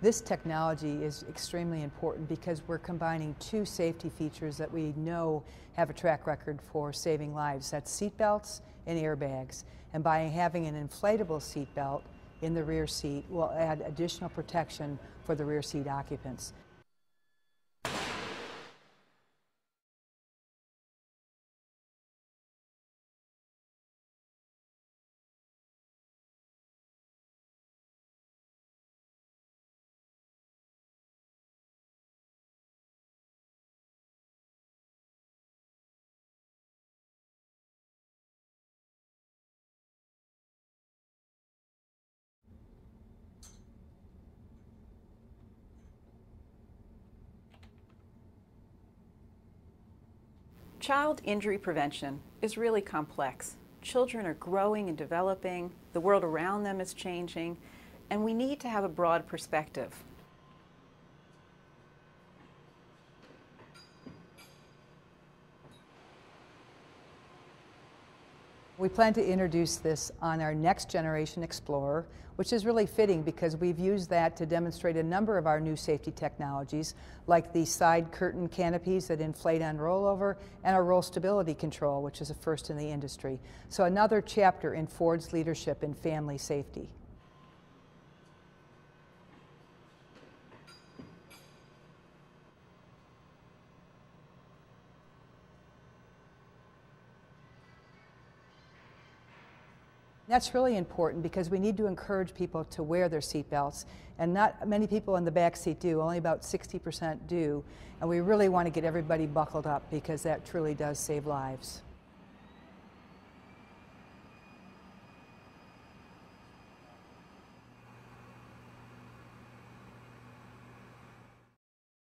This technology is extremely important because we're combining two safety features that we know have a track record for saving lives. That's seatbelts and airbags. And by having an inflatable seatbelt in the rear seat, we'll add additional protection for the rear seat occupants. Child injury prevention is really complex. Children are growing and developing, the world around them is changing, and we need to have a broad perspective. We plan to introduce this on our next generation Explorer, which is really fitting because we've used that to demonstrate a number of our new safety technologies, like the side curtain canopies that inflate on rollover and our roll stability control, which is a first in the industry. So another chapter in Ford's leadership in family safety. That's really important because we need to encourage people to wear their seatbelts, and not many people in the back seat do, only about 60% do, and we really want to get everybody buckled up because that truly does save lives.